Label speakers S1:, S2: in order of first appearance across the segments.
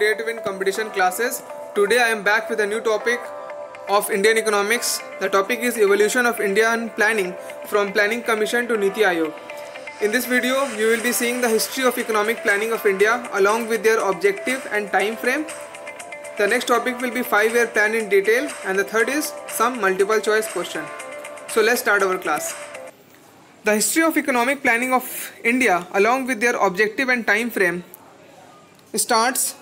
S1: Creative in Competition classes. Today I am back with a new topic of Indian economics. The topic is evolution of Indian planning from Planning Commission to Niti Aayog. In this video, you will be seeing the history of economic planning of India along with their objective and time frame. The next topic will be 5-year plan in detail and the third is some multiple choice question. So let's start our class. The history of economic planning of India along with their objective and time frame starts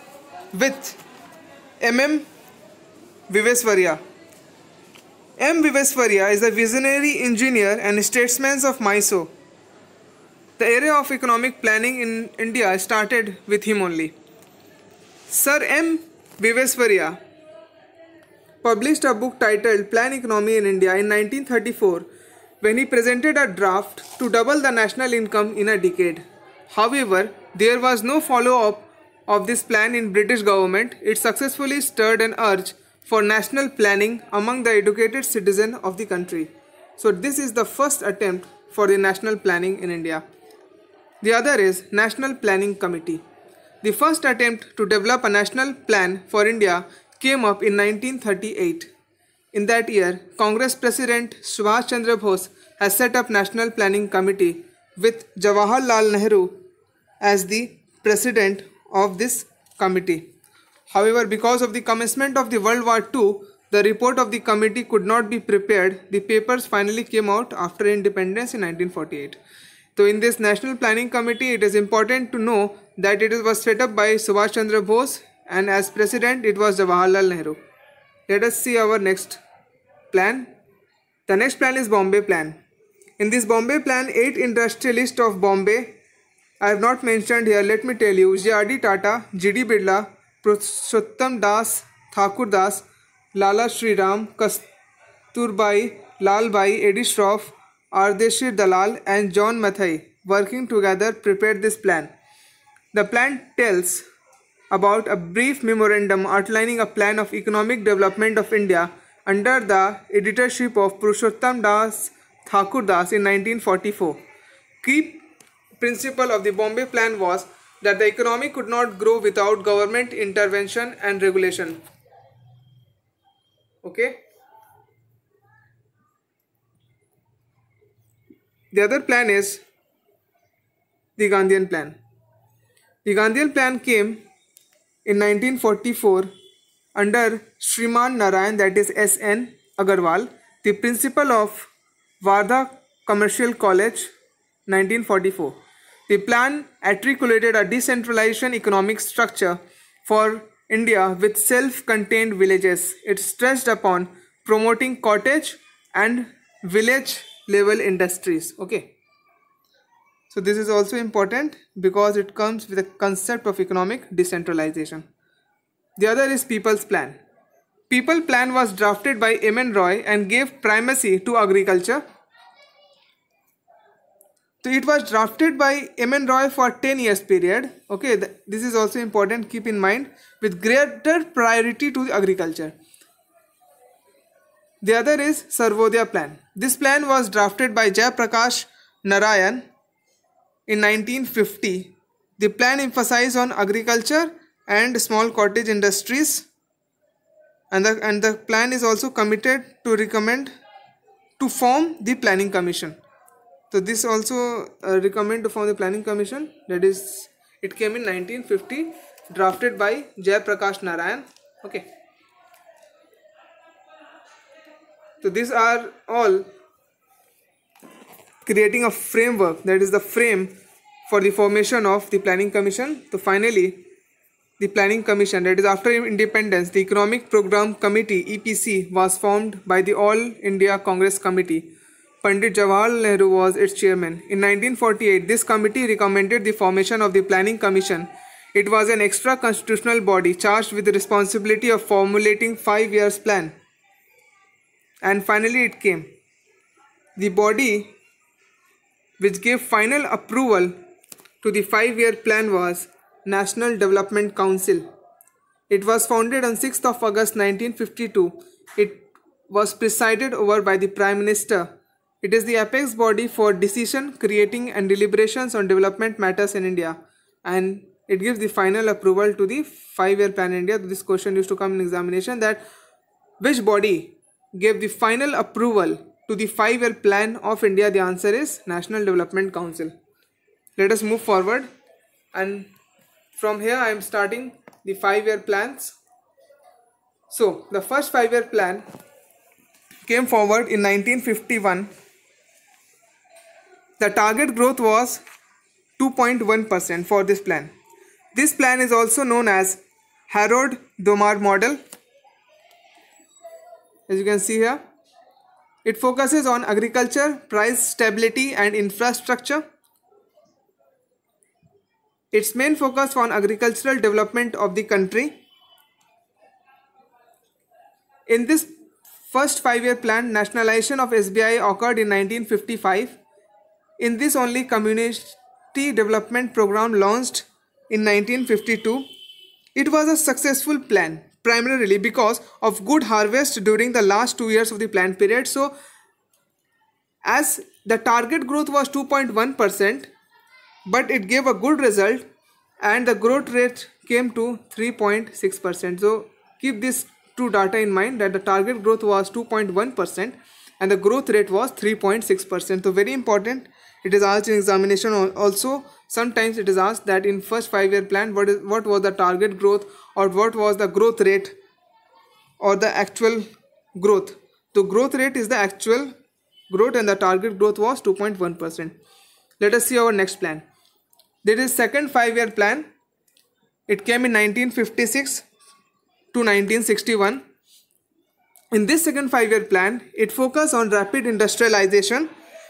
S1: with M.M. Visvesvaraya. M. Visvesvaraya is a visionary engineer and statesman of Mysore. The area of economic planning in India started with him only. Sir M. Visvesvaraya published a book titled Plan Economy in India in 1934 when he presented a draft to double the national income in a decade. However, there was no follow-up of this plan in British government, it successfully stirred an urge for national planning among the educated citizen of the country. So this is the first attempt for the national planning in India. The other is National Planning Committee. The first attempt to develop a national plan for India came up in 1938. In that year, Congress President Subhash Chandra Bose has set up National Planning Committee with Jawaharlal Nehru as the president of this committee. However, because of the commencement of the World War II, the report of the committee could not be prepared. The papers finally came out after independence in 1948. So in this National Planning Committee, it is important to know that it was set up by Subhash Chandra Bose and as president it was Jawaharlal Nehru. Let us see our next plan. The next plan is Bombay Plan. In this Bombay Plan, eight industrialists of Bombay I have not mentioned here, let me tell you, J.R.D. Tata, G.D. Birla, Purushottam Das, Thakur Das, Lala Ram, Kasturbai, Lal Bai, A.D. Shroff, Ardeshir Dalal and John Mathai working together prepared this plan. The plan tells about a brief memorandum outlining a plan of economic development of India under the editorship of Purushottam Das Thakur Das in 1944. Keep principle of the Bombay Plan was that the economy could not grow without government intervention and regulation. Okay. The other plan is the Gandhian Plan. The Gandhian Plan came in 1944 under Shriman Narayan that is S.N. Agarwal, the principal of Wardha Commercial College 1944. The plan articulated a decentralization economic structure for India with self-contained villages. It stressed upon promoting cottage and village level industries. Okay. So this is also important because it comes with a concept of economic decentralization. The other is People's Plan. People Plan was drafted by M.N. Roy and gave primacy to agriculture so it was drafted by M.N. Roy for 10 years period. Okay, this is also important. Keep in mind with greater priority to agriculture. The other is Sarvodaya plan. This plan was drafted by Jayaprakash Narayan in 1950. The plan emphasized on agriculture and small cottage industries and the, and the plan is also committed to recommend to form the planning commission so this also uh, recommend to form the planning commission that is it came in 1950 drafted by Jayaprakash Narayan. Okay. So these are all creating a framework that is the frame for the formation of the planning commission. So finally the planning commission that is after independence the economic program committee epc was formed by the all india congress committee Pandit Jawaharlal Nehru was its chairman. In 1948, this committee recommended the formation of the Planning Commission. It was an extra constitutional body charged with the responsibility of formulating five years plan. And finally it came. The body which gave final approval to the five-year plan was National Development Council. It was founded on 6th of August 1952. It was presided over by the Prime Minister it is the apex body for decision, creating and deliberations on development matters in India and it gives the final approval to the five year plan India. This question used to come in examination that which body gave the final approval to the five year plan of India? The answer is National Development Council. Let us move forward and from here I am starting the five year plans. So the first five year plan came forward in 1951. The target growth was 2.1% for this plan. This plan is also known as Harrod-Domar model. As you can see here, it focuses on agriculture, price stability and infrastructure. Its main focus on agricultural development of the country. In this first five-year plan, nationalization of SBI occurred in 1955. In this only community development program launched in 1952. It was a successful plan primarily because of good harvest during the last two years of the plan period. So, as the target growth was 2.1%, but it gave a good result and the growth rate came to 3.6%. So, keep this two data in mind that the target growth was 2.1% and the growth rate was 3.6%. So, very important it is asked in examination also sometimes it is asked that in first five year plan what is what was the target growth or what was the growth rate or the actual growth? So growth rate is the actual growth and the target growth was 2.1 percent. Let us see our next plan. There is second five year plan. It came in 1956 to 1961 in this second five year plan it focused on rapid industrialization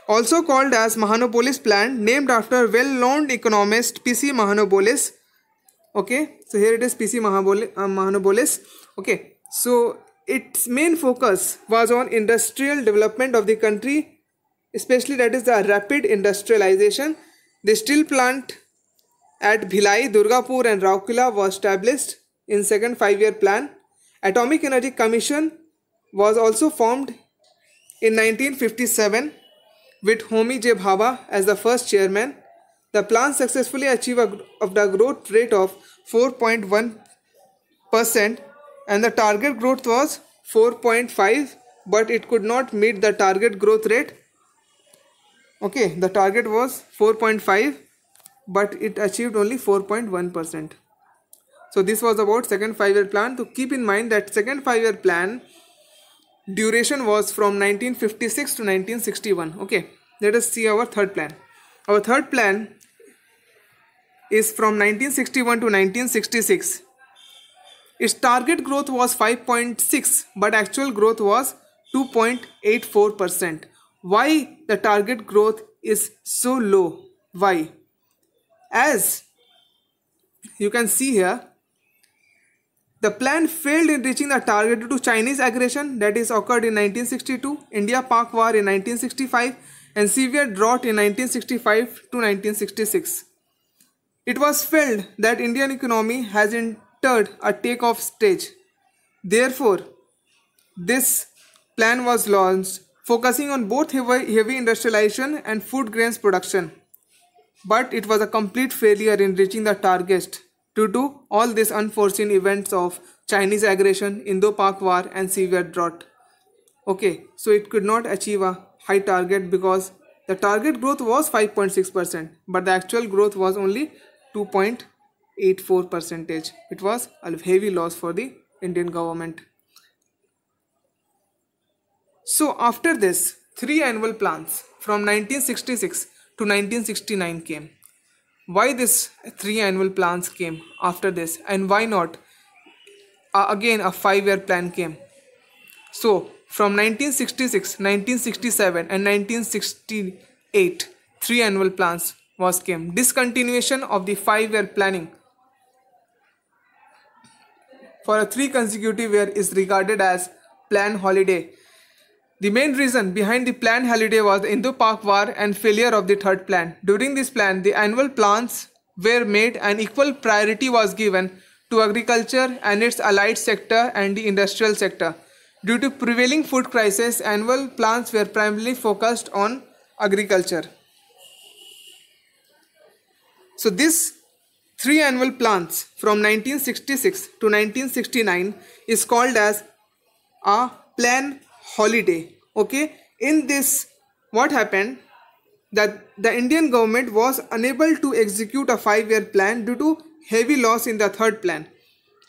S1: also called as Mahalanobis plan named after well-known economist P.C. Mahalanobis. Okay, so here it is P.C. Mahalanobis. Uh, okay, so its main focus was on industrial development of the country, especially that is the rapid industrialization. The steel plant at Bhilai, Durgapur and Rourkela was established in second five-year plan. Atomic Energy Commission was also formed in 1957 with Homi J. Bhabha as the first chairman, the plan successfully achieved a, of the growth rate of 4.1% and the target growth was 4.5 but it could not meet the target growth rate. Okay, the target was 4.5 but it achieved only 4.1%. So this was about second five year plan. To keep in mind that second five year plan duration was from 1956 to 1961 okay? Let us see our third plan. Our third plan is from 1961 to 1966 its target growth was 5.6 but actual growth was 2.84 percent. Why the target growth is so low? Why? As you can see here the plan failed in reaching the target due to Chinese aggression that is occurred in 1962, India-Pak war in 1965 and severe drought in 1965 to 1966. It was felt that Indian economy has entered a takeoff stage. Therefore, this plan was launched focusing on both heavy, heavy industrialization and food grains production. But it was a complete failure in reaching the target due to all these unforeseen events of Chinese aggression, Indo-Pak war and severe drought. Okay, so it could not achieve a high target because the target growth was 5.6% but the actual growth was only 2.84 percentage. It was a heavy loss for the Indian government. So after this, three annual plans from 1966 to 1969 came why this three annual plans came after this and why not uh, again a five year plan came. So from 1966 1967 and 1968 three annual plans was came. Discontinuation of the five year planning for a three consecutive year is regarded as plan holiday the main reason behind the planned holiday was the Indo-Pak War and failure of the third plan. During this plan, the annual plans were made and equal priority was given to agriculture and its allied sector and the industrial sector. Due to prevailing food crisis, annual plans were primarily focused on agriculture. So this three annual plans from 1966 to 1969 is called as a plan holiday okay? In this what happened? That the indian government was unable to execute a five year plan due to heavy loss in the third plan.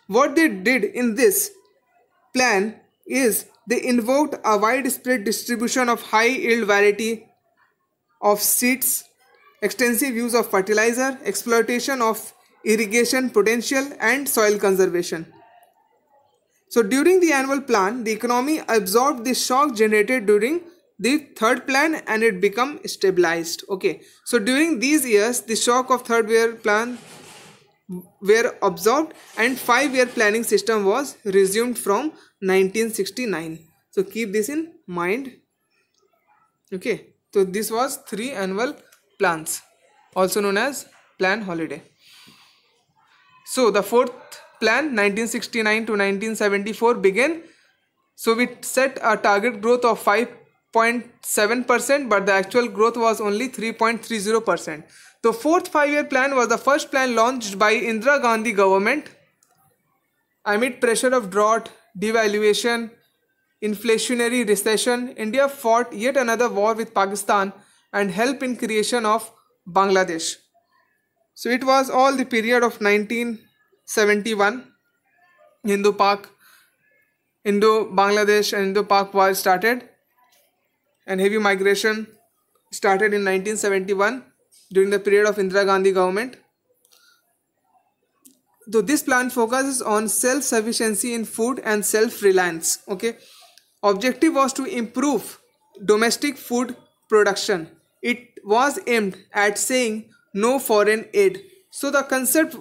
S1: What they did in this plan is they invoked a widespread distribution of high yield variety of seeds extensive use of fertilizer exploitation of irrigation potential and soil conservation so during the annual plan, the economy absorbed the shock generated during the third plan and it become stabilized. Okay. So during these years, the shock of third year plan were absorbed and five year planning system was resumed from 1969. So keep this in mind. Okay. So this was three annual plans also known as plan holiday. So the fourth plan 1969 to 1974 began so we set a target growth of 5.7% but the actual growth was only 3.30%. The fourth five-year plan was the first plan launched by Indira Gandhi government amid pressure of drought, devaluation, inflationary recession, India fought yet another war with Pakistan and helped in creation of Bangladesh. So it was all the period of 19 71 Hindu Pak Indo Bangladesh and Indo Pak war started and heavy migration started in 1971 during the period of Indira Gandhi government. So this plan focuses on self-sufficiency in food and self-reliance. Okay, objective was to improve domestic food production. It was aimed at saying no foreign aid. So the concept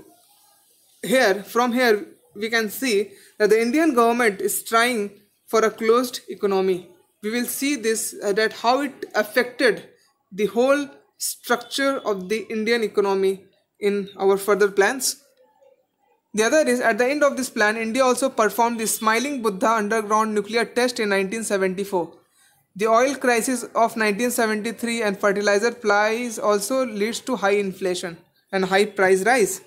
S1: here from here we can see that the Indian government is trying for a closed economy. We will see this uh, that how it affected the whole structure of the Indian economy in our further plans. The other is at the end of this plan, India also performed the Smiling Buddha underground nuclear test in 1974. The oil crisis of 1973 and fertilizer price also leads to high inflation and high price rise.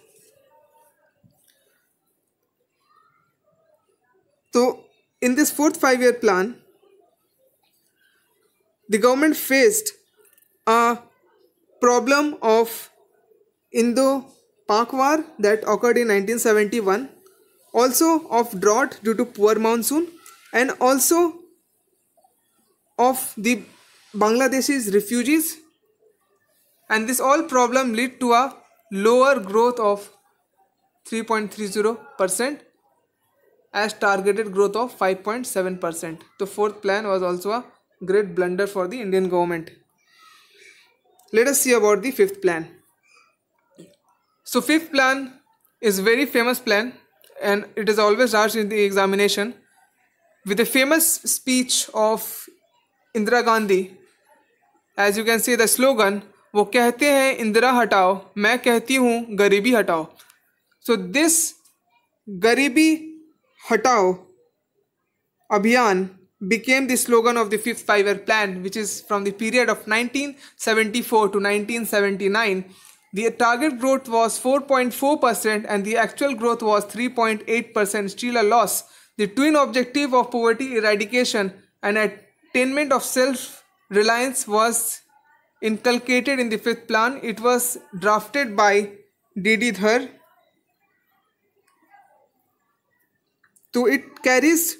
S1: So, in this fourth five year plan, the government faced a problem of Indo Pak War that occurred in 1971, also of drought due to poor monsoon, and also of the Bangladeshis refugees. And this all problem led to a lower growth of 3.30 percent as targeted growth of 5.7%. The fourth plan was also a great blunder for the Indian government. Let us see about the fifth plan. So fifth plan is very famous plan and it is always asked in the examination with the famous speech of Indira Gandhi as you can see the slogan वो कहते हैं इंदिरा हटाओ मैं कहती हूँ गरीबी हटाओ so this गरीबी Hatao Abhiyan became the slogan of the fifth five-year plan, which is from the period of 1974 to 1979. The target growth was 4.4% and the actual growth was 3.8%, still a loss. The twin objective of poverty eradication and attainment of self-reliance was inculcated in the fifth plan. It was drafted by D.D. So it carries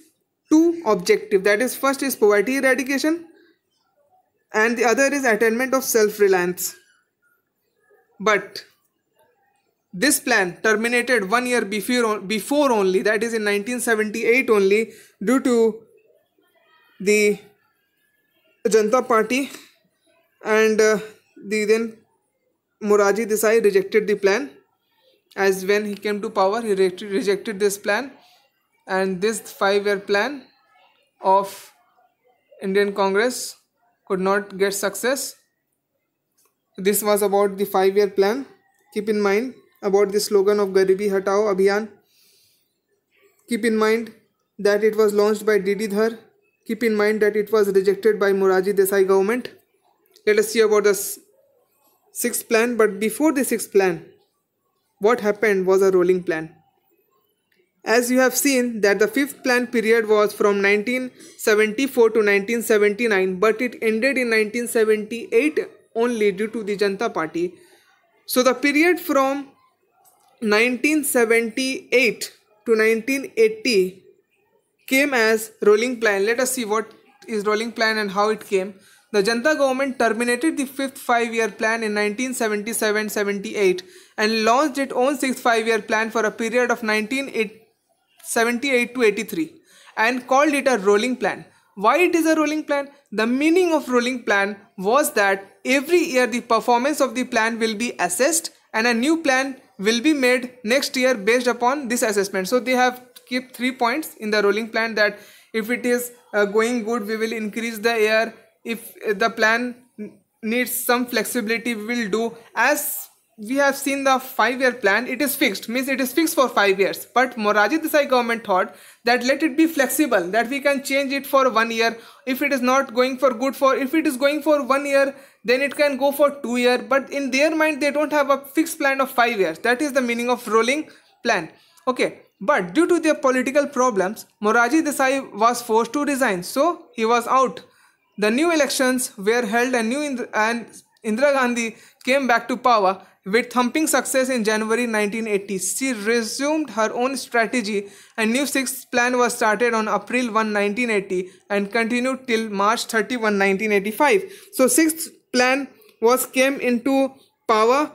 S1: two objective. That is first is poverty eradication and the other is attainment of self-reliance. But this plan terminated one year before, only that is in 1978 only due to the Janata Party and uh, the then Morarji Desai rejected the plan. As when he came to power he rejected this plan and this five year plan of Indian Congress could not get success. This was about the five year plan. Keep in mind about the slogan of Garibi Hatao Abhiyan. Keep in mind that it was launched by Didi Dhar. Keep in mind that it was rejected by Morarji Desai government. Let us see about the sixth plan. But before the sixth plan, what happened was a rolling plan. As you have seen that the fifth plan period was from 1974 to 1979 but it ended in 1978 only due to the Janata Party. So the period from 1978 to 1980 came as rolling plan. Let us see what is rolling plan and how it came. The Janata government terminated the fifth five-year plan in 1977-78 and launched its own sixth five-year plan for a period of 1978 to 83 and called it a rolling plan. Why it is a rolling plan? The meaning of rolling plan was that every year the performance of the plan will be assessed and a new plan will be made next year based upon this assessment. So they have kept three points in the rolling plan that if it is uh, going good we will increase the year if the plan needs some flexibility we will do as we have seen the five year plan. It is fixed means it is fixed for five years. But Morarji Desai government thought that let it be flexible that we can change it for one year. If it is not going for good for if it is going for one year then it can go for two year. But in their mind they don't have a fixed plan of five years. That is the meaning of rolling plan. Okay. But due to their political problems Morarji Desai was forced to resign. So he was out. The new elections were held and, new Indra, and Indira Gandhi came back to power with thumping success in January 1980. She resumed her own strategy and new sixth plan was started on April 1, 1980 and continued till March 31, 1985. So sixth plan was came into power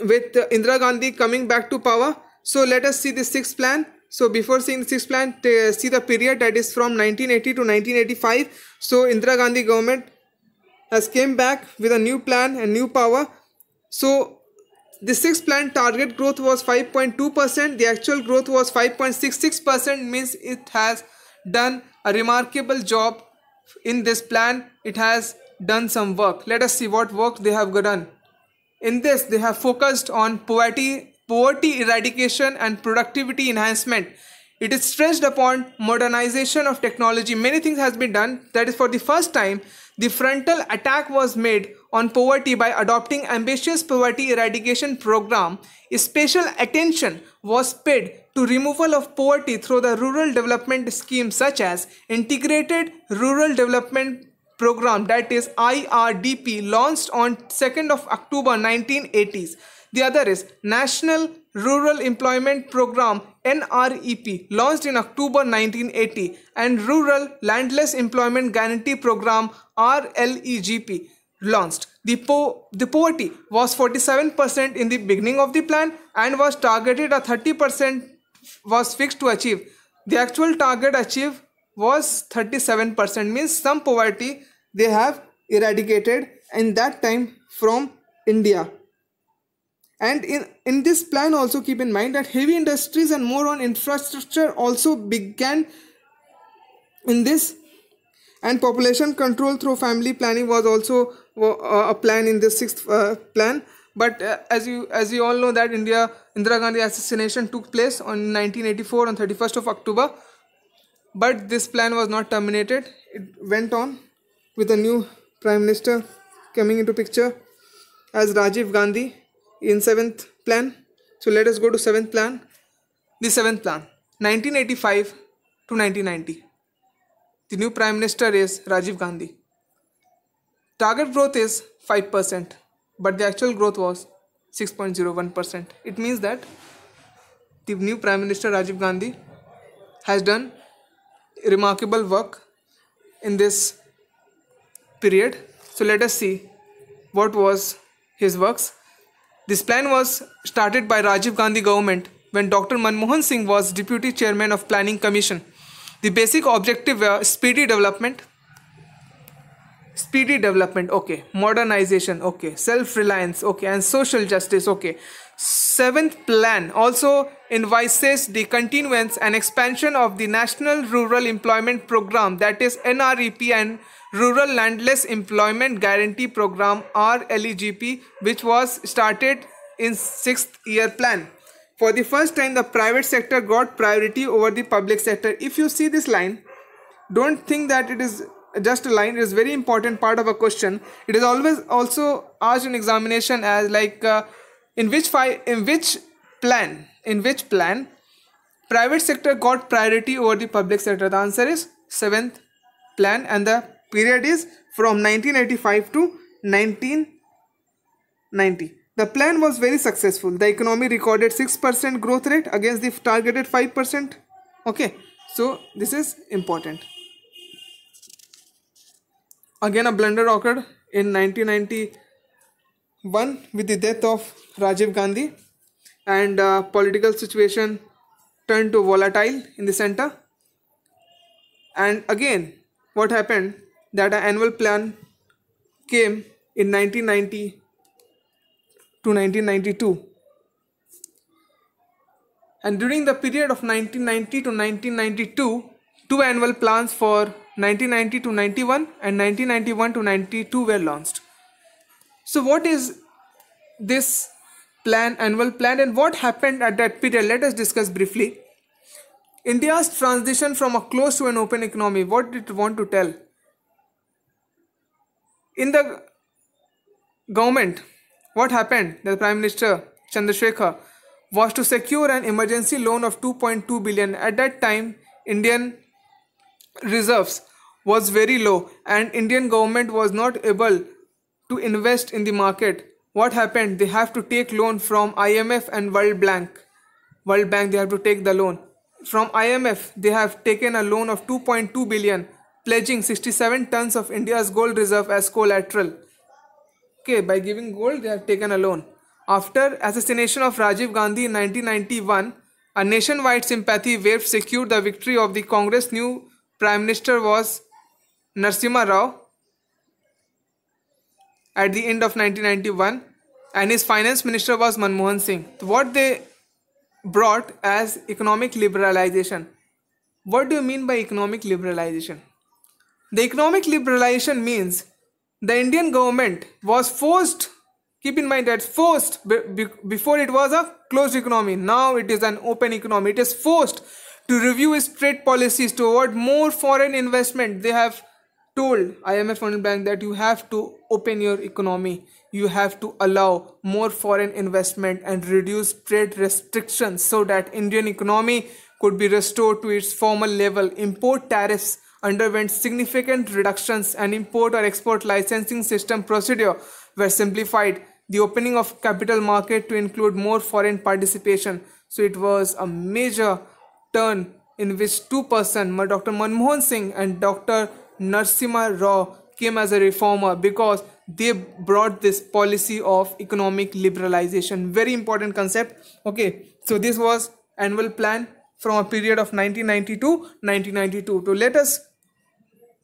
S1: with Indira Gandhi coming back to power. So let us see the sixth plan. So before seeing the sixth plan, see the period that is from 1980 to 1985. So Indira Gandhi government has came back with a new plan and new power. So the sixth plan target growth was 5.2%. The actual growth was 5.66% means it has done a remarkable job in this plan. It has done some work. Let us see what work they have done. In this, they have focused on poverty, poverty eradication and productivity enhancement it is stressed upon modernization of technology. Many things has been done. That is for the first time, the frontal attack was made on poverty by adopting ambitious poverty eradication program. Special attention was paid to removal of poverty through the rural development schemes such as Integrated Rural Development Program that is IRDP launched on 2nd of October 1980s. The other is National Rural Employment Program NREP launched in October 1980 and Rural Landless Employment Guarantee Program RLEGP launched. The, po the poverty was 47% in the beginning of the plan and was targeted at 30% was fixed to achieve. The actual target achieved was 37% means some poverty they have eradicated in that time from India. And in, in this plan also keep in mind that heavy industries and more on infrastructure also began in this. And population control through family planning was also uh, a plan in this sixth uh, plan. But uh, as you as you all know that india indira gandhi assassination took place on 1984 on 31st of october. But this plan was not terminated. It went on with a new prime minister coming into picture as rajiv gandhi in seventh plan? So let us go to seventh plan. The seventh plan 1985 to 1990 the new prime minister is rajiv gandhi. Target growth is 5% but the actual growth was 6.01% it means that the new prime minister rajiv gandhi has done remarkable work in this period. So let us see what was his works this plan was started by Rajiv Gandhi government when Dr. Manmohan Singh was deputy chairman of planning commission. The basic objective were speedy development, speedy development okay modernization okay self-reliance okay and social justice okay seventh plan also envisages the continuance and expansion of the national rural employment program that is nrep and Rural Landless Employment Guarantee Program RLEGP which was started in 6th year plan. For the first time the private sector got priority over the public sector. If you see this line don't think that it is just a line it is very important part of a question it is always also asked in examination as like uh, in which fi- in which plan in which plan private sector got priority over the public sector the answer is seventh plan and the period is from 1985 to 1990 the plan was very successful. The economy recorded 6% growth rate against the targeted 5% okay so this is important. Again a blunder occurred in 1991 with the death of rajiv gandhi and uh, political situation turned to volatile in the center. And again what happened that an annual plan came in 1990 to 1992 and during the period of 1990 to 1992 two annual plans for 1990 to 91 and 1991 to 92 were launched. So what is this plan annual plan and what happened at that period? Let us discuss briefly. India's transition from a closed to an open economy what did it want to tell in the government what happened? The prime minister chandrasekhar was to secure an emergency loan of 2.2 billion. At that time indian reserves was very low and indian government was not able to invest in the market. What happened? They have to take loan from imf and world bank. World bank they have to take the loan. From imf they have taken a loan of 2.2 billion pledging 67 tons of india's gold reserve as collateral okay by giving gold they have taken a loan after assassination of rajiv gandhi in 1991 a nationwide sympathy wave secured the victory of the congress new prime minister was Narasimha Rao at the end of 1991 and his finance minister was Manmohan Singh. What they brought as economic liberalization. What do you mean by economic liberalization? The economic liberalization means the Indian government was forced, keep in mind that forced before it was a closed economy, now it is an open economy. It is forced to review its trade policies to avoid more foreign investment. They have told IMF World Bank that you have to open your economy, you have to allow more foreign investment and reduce trade restrictions so that Indian economy could be restored to its former level. Import tariffs underwent significant reductions and import or export licensing system procedure were simplified. The opening of capital market to include more foreign participation. So it was a major turn in which two persons, Dr. Manmohan Singh and Dr. Narasimha Rao came as a reformer because they brought this policy of economic liberalization very important concept okay so this was annual plan from a period of 1992 1992 to let us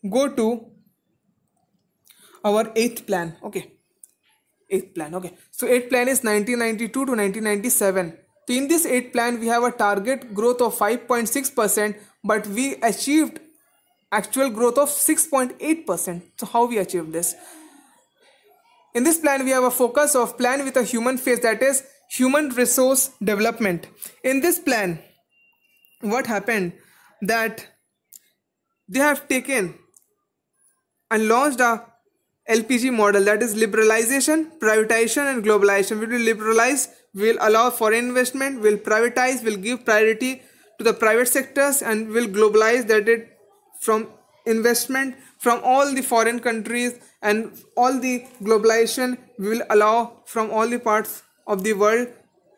S1: go to our eighth plan okay eighth plan okay so eighth plan is 1992 to 1997 so in this eighth plan we have a target growth of 5.6 percent but we achieved actual growth of 6.8%. So how we achieved this? In this plan, we have a focus of plan with a human face that is human resource development. In this plan, what happened that they have taken and launched a LPG model that is liberalization, privatization and globalization. We will liberalize, we will allow foreign investment, we will privatize, we will give priority to the private sectors and we will globalize that it from investment from all the foreign countries and all the globalization we will allow from all the parts of the world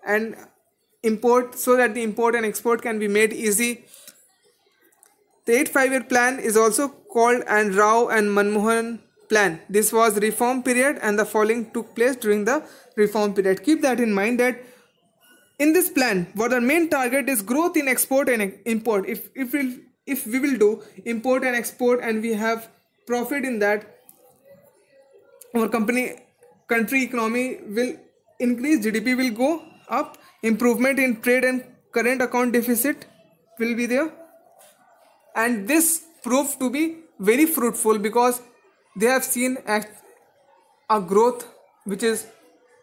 S1: and import so that the import and export can be made easy the 8 5 year plan is also called and Rao and Manmohan plan. This was reform period and the following took place during the reform period. Keep that in mind that in this plan what our main target is growth in export and import. If if we if we will do import and export and we have profit in that our company country economy will increase gdp will go up improvement in trade and current account deficit will be there and this proved to be very fruitful because they have seen a growth which is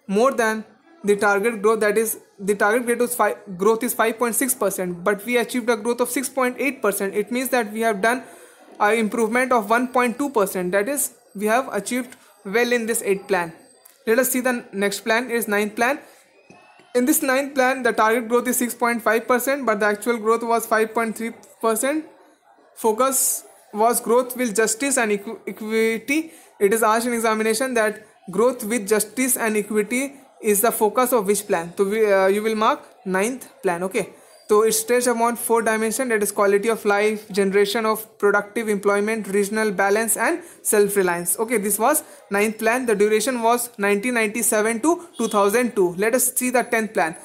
S1: more than the target growth. That is the target growth is, five, growth is 5.6% but we achieved a growth of 6.8% it means that we have done an improvement of 1.2% that is we have achieved well in this 8th plan. Let us see the next plan is 9th plan. In this ninth plan, the target growth is 6.5%, but the actual growth was 5.3%. Focus was growth with justice and equ equity. It is asked in examination that growth with justice and equity is the focus of which plan. So we, uh, you will mark ninth plan. Okay. So it stays upon four dimensions that is quality of life, generation of productive employment, regional balance and self-reliance. Okay, this was ninth plan. The duration was 1997 to 2002. Let us see the 10th plan.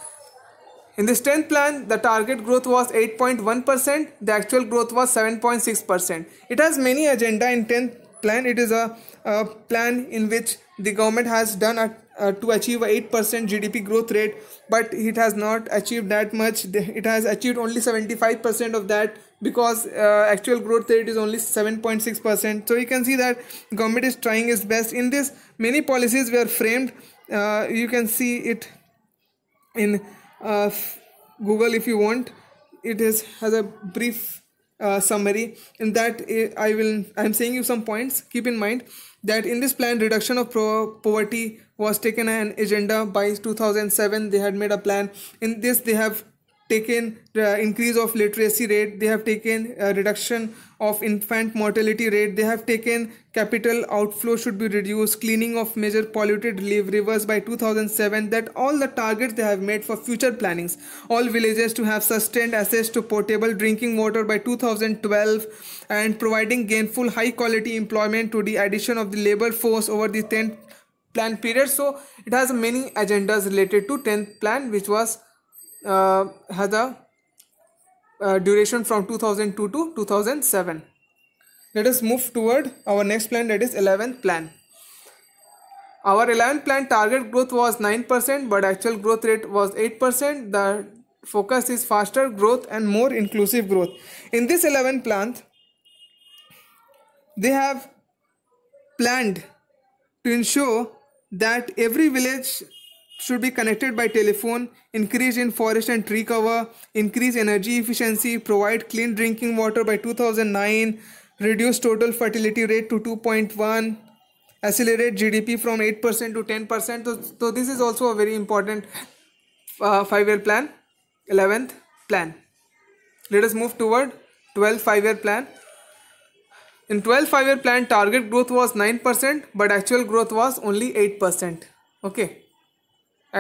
S1: In this 10th plan, the target growth was 8.1%. The actual growth was 7.6%. It has many agenda in 10th plan. It is a, a plan in which the government has done a to achieve a 8% GDP growth rate, but it has not achieved that much. It has achieved only 75% of that because uh, actual growth rate is only 7.6%. So you can see that government is trying its best. In this, many policies were framed. Uh, you can see it in uh, Google if you want. It is has a brief uh, summary. In that eh, I will I'm saying you some points. Keep in mind that in this plan reduction of poverty was taken an agenda by 2007 they had made a plan. In this they have taken the increase of literacy rate they have taken a reduction of infant mortality rate they have taken capital outflow should be reduced cleaning of major polluted rivers by 2007 that all the targets they have made for future plannings. All villages to have sustained access to potable drinking water by 2012 and providing gainful high quality employment to the addition of the labor force over the 10th plan period. So it has many agendas related to 10th plan which was uh, has a uh, duration from 2002 to 2007 let us move toward our next plan that is 11th plan. Our 11th plan target growth was 9% but actual growth rate was 8% the focus is faster growth and more inclusive growth. In this 11th plan they have planned to ensure that every village should be connected by telephone, increase in forest and tree cover, increase energy efficiency, provide clean drinking water by 2009, reduce total fertility rate to 2.1, accelerate GDP from 8% to 10%. So, so this is also a very important uh, five-year plan, 11th plan. Let us move toward 12th five-year plan. In 12th five-year plan, target growth was 9%, but actual growth was only 8%. Okay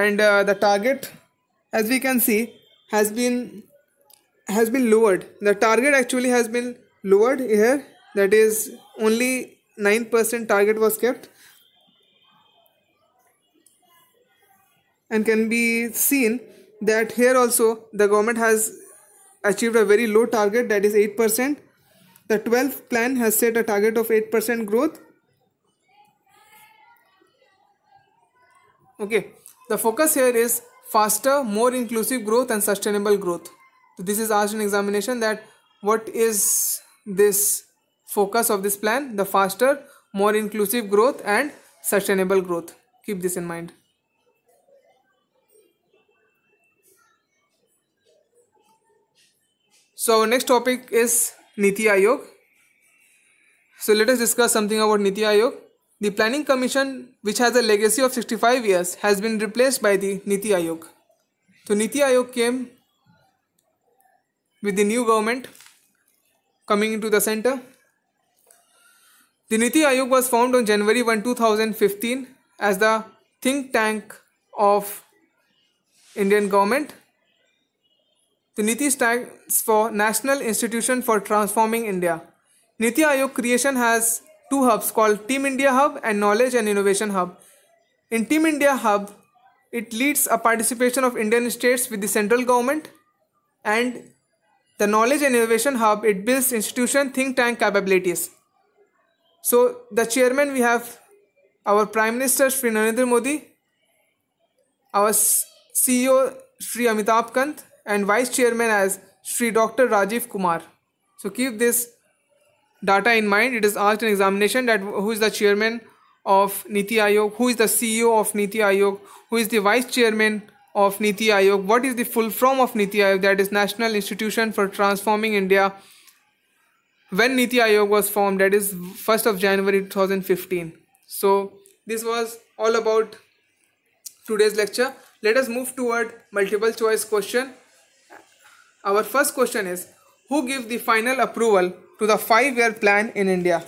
S1: and uh, the target as we can see has been has been lowered. The target actually has been lowered here. That is only 9% target was kept and can be seen that here also the government has achieved a very low target that is 8% the 12th plan has set a target of 8% growth. Okay the focus here is faster, more inclusive growth and sustainable growth. So this is asked in examination that what is this focus of this plan? The faster, more inclusive growth and sustainable growth. Keep this in mind. So our next topic is Niti Aayog. So let us discuss something about Niti Aayog. The Planning Commission, which has a legacy of 65 years, has been replaced by the Niti Aayog. So Niti Aayog came with the new government coming into the center. The Niti Aayog was formed on January 1, 2015 as the think tank of Indian government. The Niti stands for National Institution for Transforming India. Niti Aayog creation has two hubs called Team India Hub and Knowledge and Innovation Hub. In Team India Hub, it leads a participation of Indian states with the central government and the Knowledge and Innovation Hub, it builds institution think tank capabilities. So the chairman we have our Prime Minister Sri Narendra Modi, our CEO Sri Amitabh Kant and Vice Chairman as Sri Dr. Rajiv Kumar. So keep this data in mind it is asked in examination that who is the chairman of Niti Aayog who is the CEO of Niti Aayog who is the vice chairman of Niti Aayog what is the full form of Niti Aayog that is National Institution for Transforming India. When Niti Aayog was formed that is 1st of January 2015 so this was all about today's lecture. Let us move toward multiple choice question. Our first question is who gave the final approval to the five year plan in india.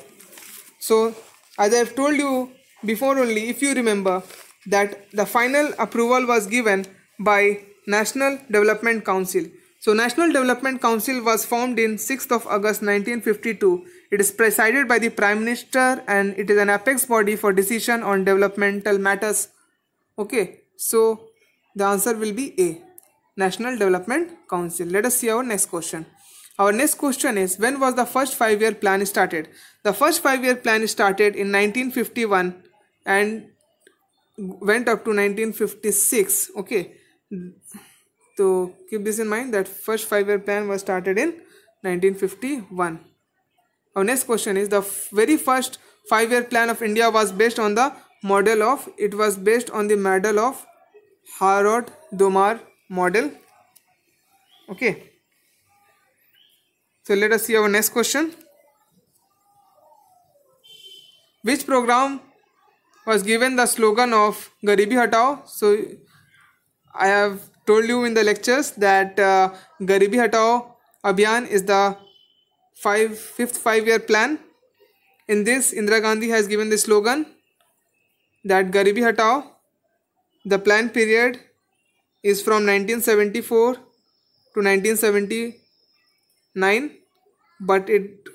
S1: So as i have told you before only if you remember that the final approval was given by national development council. So national development council was formed in 6th of august 1952 it is presided by the prime minister and it is an apex body for decision on developmental matters. Okay so the answer will be a national development council. Let us see our next question our next question is when was the first five year plan started? The first five year plan started in 1951 and went up to 1956 okay? So keep this in mind that first five year plan was started in 1951 our next question is the very first five year plan of india was based on the model of it was based on the model of harrod domar model okay so let us see our next question. Which program was given the slogan of garibi hatao? So i have told you in the lectures that uh, garibi hatao abhiyan is the five fifth five year plan. In this indira gandhi has given the slogan that garibi hatao the plan period is from 1974 to 1979 but it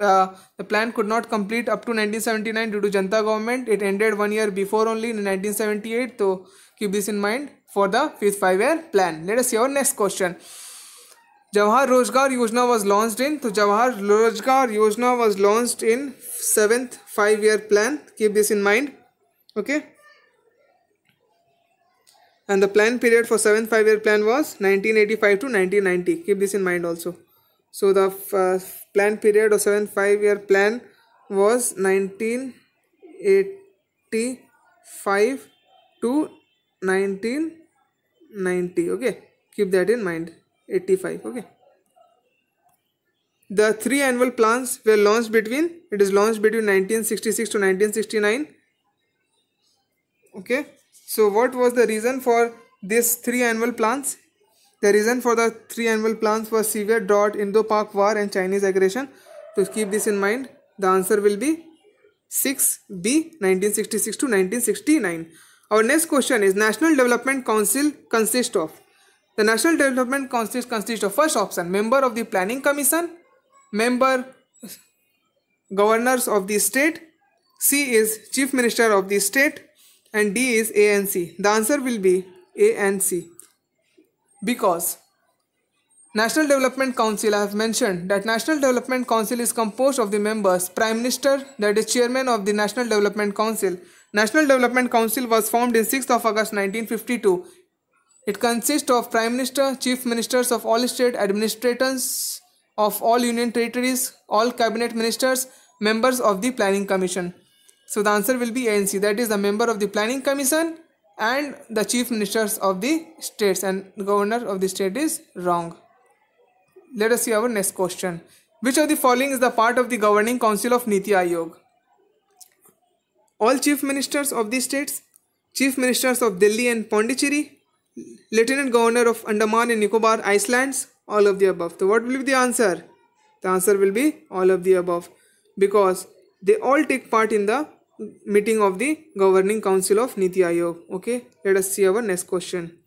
S1: uh, the plan could not complete up to 1979 due to Janta government. It ended one year before only in 1978. So keep this in mind for the fifth five-year plan. Let us see our next question. Jawahar Rojgar Yojana was launched in. So Jawahar Rojgar Yojana was launched in seventh five-year plan. Keep this in mind. Okay. And the plan period for seventh five-year plan was 1985 to 1990. Keep this in mind also. So the uh, plan period of 7 5 year plan was 1985 to 1990 okay? Keep that in mind. 85 okay? The three annual plans were launched between it is launched between 1966 to 1969 okay so what was the reason for these three annual plans the reason for the three annual plans was severe drought, Indo-Pak War and Chinese aggression. To keep this in mind, the answer will be 6B 1966 to 1969. Our next question is National Development Council consists of the National Development Council consists of first option member of the Planning Commission, member governors of the state, C is Chief Minister of the state and D is ANC. The answer will be A and C because National Development Council I have mentioned that National Development Council is composed of the members Prime Minister that is chairman of the National Development Council. National Development Council was formed in 6th of August 1952. It consists of Prime Minister, Chief Ministers of all state administrators of all union territories, all cabinet ministers, members of the Planning Commission. So the answer will be ANC that is the member of the Planning Commission and the chief ministers of the states and the governor of the state is wrong. Let us see our next question. Which of the following is the part of the governing council of Niti Aayog? All chief ministers of the states, chief ministers of Delhi and Pondicherry, lieutenant governor of Andaman and Nicobar Islands, all of the above. So what will be the answer? The answer will be all of the above because they all take part in the meeting of the governing council of Niti Aayog. Okay, let us see our next question.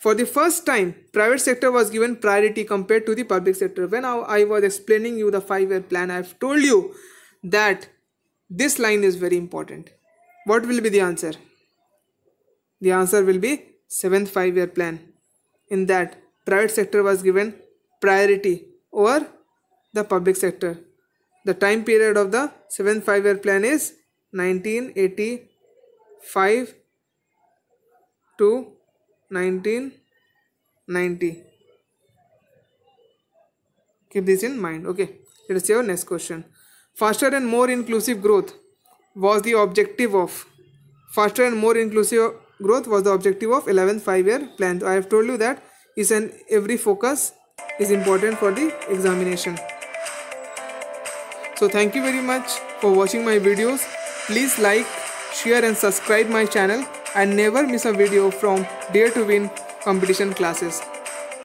S1: For the first time, private sector was given priority compared to the public sector. When I was explaining you the five-year plan, I have told you that this line is very important. What will be the answer? The answer will be seventh five-year plan. In that, private sector was given priority over the public sector. The time period of the seventh five-year plan is 1985 to 1990 keep this in mind okay? Let us see our next question. Faster and more inclusive growth was the objective of faster and more inclusive growth was the objective of 11th five year plan i have told you that is an every focus is important for the examination. So thank you very much for watching my videos Please like, share and subscribe my channel and never miss a video from Dare to Win competition classes.